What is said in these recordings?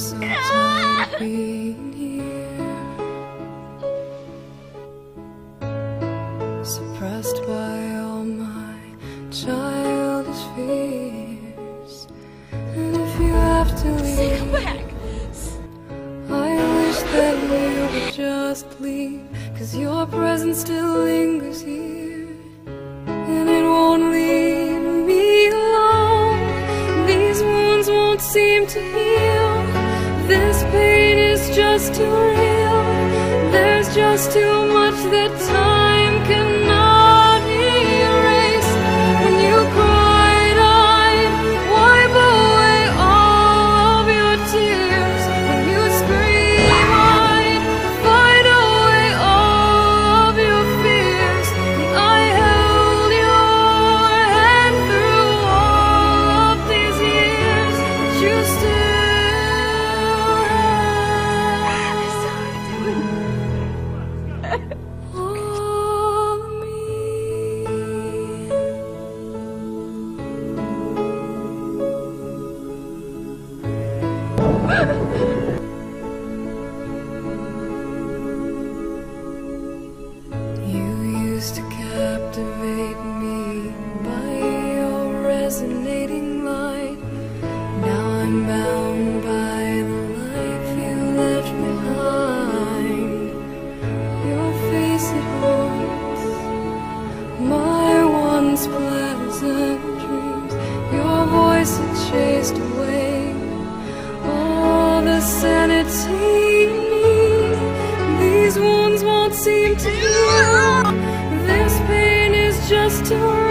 so tired being here. Suppressed by all my childish fears. And if you have to leave, I wish that you would just leave. Cause your presence still lingers here. And it won't leave me alone. These wounds won't seem to heal. Too real. There's just too much that I'm bound by the life you left behind. Your face it haunts my once pleasant dreams. Your voice it chased away all the sanity in me. These wounds won't seem to. This pain is just too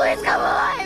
Please come on!